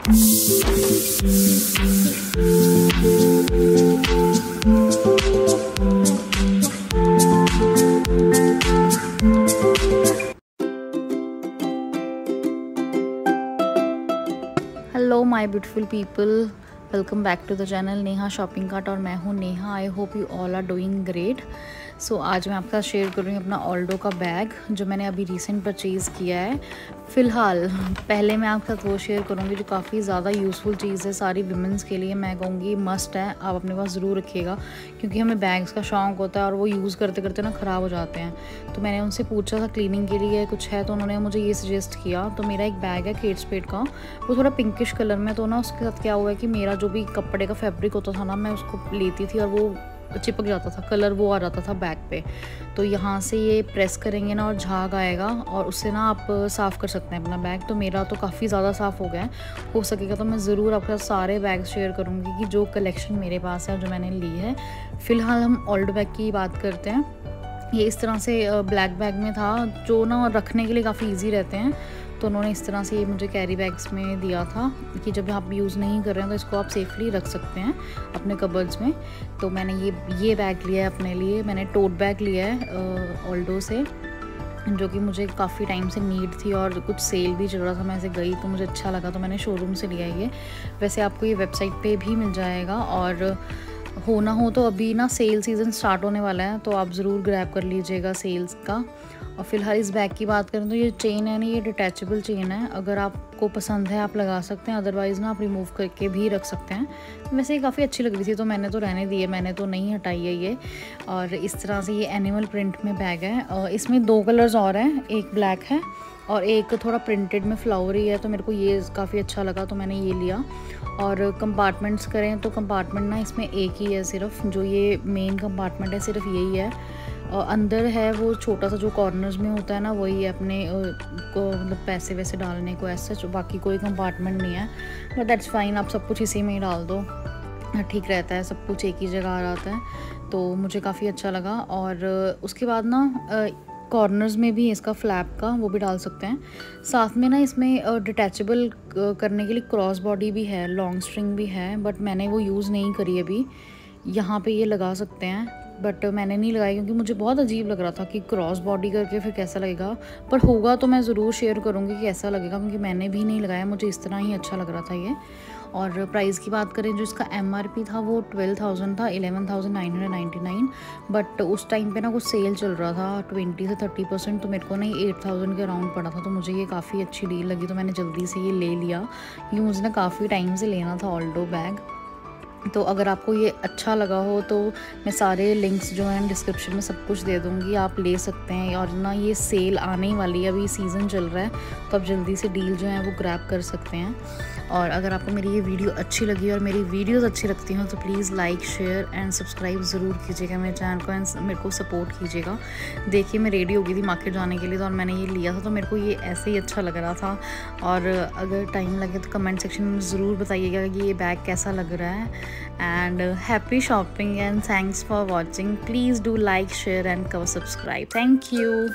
Hello my beautiful people. Welcome back to the channel Neha shopping cart और मैं हूँ Neha I hope you all are doing great so आज मैं आपके share कर रही हूँ अपना ऑल्डो का बैग जो मैंने अभी रिसेंट परचेज़ किया है। फ़िलहाल, पहले मैं आपके साथ वो शेयर करूँगी जो काफ़ी ज़्यादा यूज़फुल चीज़ है सारी वुमेंस के लिए। मैं कहूँगी मस्ट है, आप अपने पास ज़रूर रखिएगा, क्योंकि हमें बैग्स का शौक़ होता है और वो यूज़ करते करते ना ख़राब हो जाते हैं। तो मैंने उनसे पूछा था क्लीनिंग के लिए, कुछ है तो उन्होंने मुझे ये सजेस्ट किया। तो मेरा एक बैग है केट स्पेड का, वो थोड़ा पिंकिश कलर में तो ना उसके साथ क्या हुआ है कि मेरा जो भी कपड़े का फैब्रिक होता था ना, मैं उसको लेती थी और वो चिपक जाता था कलर वो आ जाता था बैक पे। तो यहाँ से ये प्रेस करेंगे ना और झाग आएगा और उससे ना आप साफ़ कर सकते हैं अपना बैग तो मेरा तो काफ़ी ज़्यादा साफ़ हो गया है। हो सकेगा तो मैं ज़रूर आपके साथ सारे बैग शेयर करूँगी कि जो कलेक्शन मेरे पास है जो मैंने ली है। फ़िलहाल हम ओल्ड बैग की बात करते हैं। ये इस तरह से ब्लैक बैग में था, जो ना रखने के लिए काफ़ी ईजी रहते हैं। तो उन्होंने इस तरह से ये मुझे कैरी बैग्स में दिया था कि जब आप यूज़ नहीं कर रहे हैं तो इसको आप सेफली रख सकते हैं अपने कबर्ड्स में। तो मैंने ये ये बैग लिया है अपने लिए। मैंने टोट बैग लिया है ऑल्डो से, जो कि मुझे काफ़ी टाइम से नीड थी और कुछ सेल भी चल रहा था। मैं ऐसे गई तो मुझे अच्छा लगा तो मैंने शोरूम से लिया ये। वैसे आपको ये वेबसाइट पे भी मिल जाएगा और हो ना हो तो अभी ना सेल सीज़न स्टार्ट होने वाला है तो आप ज़रूर ग्रैब कर लीजिएगा सेल्स का। और फ़िलहाल इस बैग की बात करें तो ये चेन है ना, ये डिटैचेबल चेन है। अगर आपको पसंद है, आप लगा सकते हैं। अदरवाइज़ ना, आप रिमूव करके भी रख सकते हैं। वैसे ये काफ़ी अच्छी लग रही थी तो मैंने तो रहने दी है मैंने तो नहीं हटाई है ये। और इस तरह से ये एनिमल प्रिंट में बैग है। और इसमें दो कलर्स और हैं, एक ब्लैक है और एक थोड़ा प्रिंटेड में फ्लावरी है तो मेरे को ये काफ़ी अच्छा लगा तो मैंने ये लिया। और कंपार्टमेंट्स करें तो कंपार्टमेंट ना इसमें एक ही है सिर्फ़। जो ये मेन कंपार्टमेंट है, सिर्फ़ यही है। अंदर है वो छोटा सा जो कॉर्नर्स में होता है ना, वही है अपने को मतलब पैसे वैसे डालने को ऐसा बाकी कोई कंपार्टमेंट नहीं है। बट दैट्स फाइन आप सब कुछ इसी में ही डाल दो। ठीक रहता है, सब कुछ एक ही जगह आ जाता है। तो मुझे काफ़ी अच्छा लगा और उसके बाद ना कॉर्नर्स में भी इसका फ्लैप का वो भी डाल सकते हैं। साथ में ना इसमें डिटैचेबल करने के लिए क्रॉस बॉडी भी है लॉन्ग स्ट्रिंग भी है बट मैंने वो यूज़ नहीं करी अभी। यहाँ पे ये लगा सकते हैं। बट मैंने नहीं लगाया क्योंकि मुझे बहुत अजीब लग रहा था कि क्रॉस बॉडी करके फिर कैसा लगेगा। पर होगा तो मैं ज़रूर शेयर करूँगी कि कैसा लगेगा क्योंकि मैंने भी नहीं लगाया, मुझे इस तरह ही अच्छा लग रहा था ये। और प्राइस की बात करें, जो इसका एमआरपी था, वो ट्वेल्व थाउज़ेंड था eleven thousand nine hundred ninety nine but उस टाइम पे ना कुछ सेल चल रहा था ट्वेंटी से थर्टी परसेंट तो मेरे को नहीं एट थाउज़ेंड के अराउंड पड़ा था। तो मुझे ये काफ़ी अच्छी डील लगी तो मैंने जल्दी से ये ले लिया। क्योंकि मुझे ना काफ़ी टाइम से लेना था ऑल्डो बैग तो अगर आपको ये अच्छा लगा हो तो मैं सारे लिंक्स जो हैं डिस्क्रिप्शन में सब कुछ दे दूँगी। आप ले सकते हैं और ना ये सेल आने ही वाली है, अभी सीज़न चल रहा है तो आप जल्दी से डील जो है वो ग्रैब कर सकते हैं। और अगर आपको मेरी ये वीडियो अच्छी लगी और मेरी वीडियोस अच्छी लगती हैं तो please like share and subscribe ज़रूर कीजिएगा मेरे चैनल को एंड मेरे को सपोर्ट कीजिएगा। देखिए, मैं रेडी हो गई थी मार्केट जाने के लिए तो और मैंने ये लिया था तो मेरे को ये ऐसे ही अच्छा लग रहा था। और अगर टाइम लगे तो कमेंट सेक्शन में ज़रूर बताइएगा कि ये बैग कैसा लग रहा है। And uh, happy shopping and thanks for watching. Please do like share and subscribe thank you